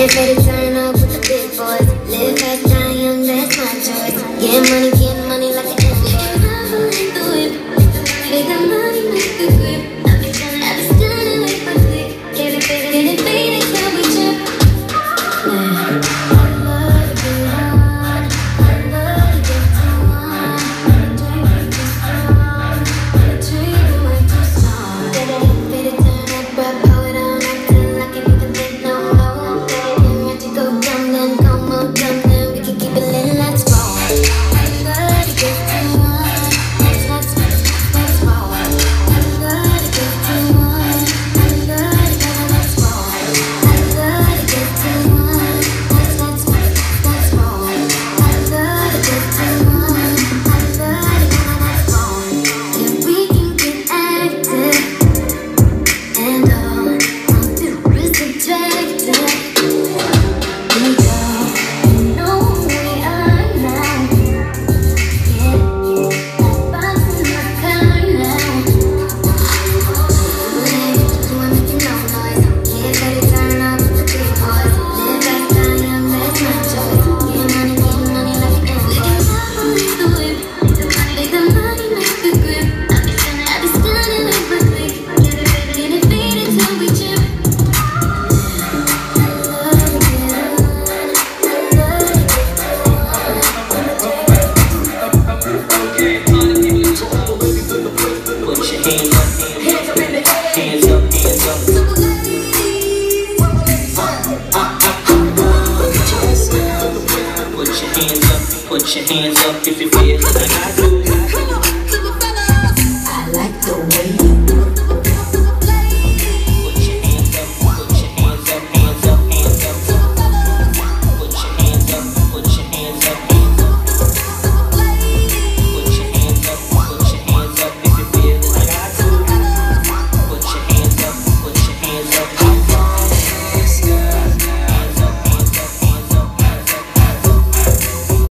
Get ready, turn up with the big boys. Live fast, die young, that's my choice. Get money, get money like an invoice. Make the money, make the grip. hands up, put your hands up if you feel like I do.